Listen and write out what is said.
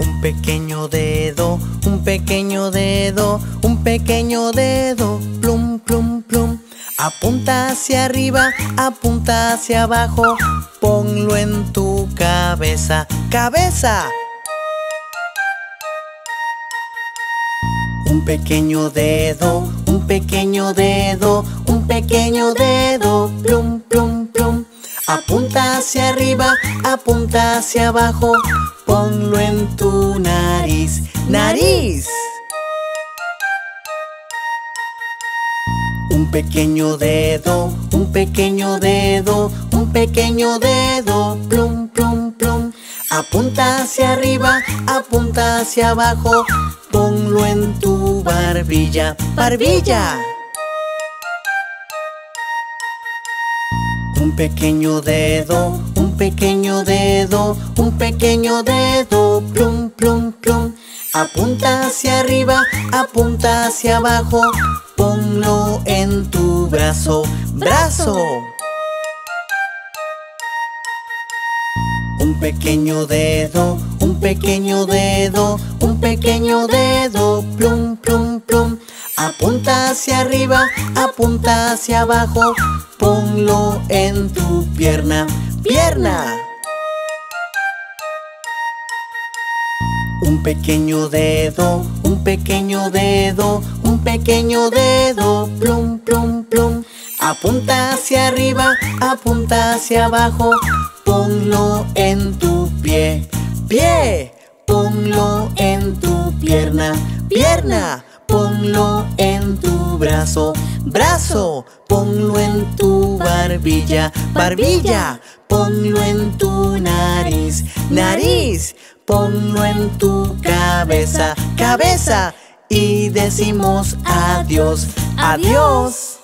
Un pequeño dedo, un pequeño dedo, un pequeño dedo, plum, plum, plum. Apunta hacia arriba, apunta hacia abajo, ponlo en tu cabeza, cabeza. Un pequeño dedo, un pequeño dedo, un pequeño dedo, plum, plum, plum. Apunta hacia arriba, apunta hacia abajo, ponlo en tu nariz, nariz. Un pequeño dedo, un pequeño dedo, un pequeño dedo, plum, plum, plum. Apunta hacia arriba, apunta hacia abajo, ponlo en tu barbilla, barbilla. Un pequeño dedo, pequeño dedo, un pequeño dedo, plum, plum, plum. Apunta hacia arriba, apunta hacia abajo, ponlo en tu brazo, brazo. Un pequeño dedo, un pequeño dedo, un pequeño dedo, plum, plum, plum. Apunta hacia arriba, apunta hacia abajo, ponlo en tu pierna, pierna. Un pequeño dedo, un pequeño dedo, un pequeño dedo, plum, plum, plum. Apunta hacia arriba, apunta hacia abajo, ponlo en tu pie, pie. Ponlo en tu pierna, pierna. Ponlo en tu brazo, brazo. Ponlo en tu barbilla, barbilla. Ponlo en tu nariz, nariz. Ponlo en tu cabeza, cabeza. Y decimos adiós, adiós.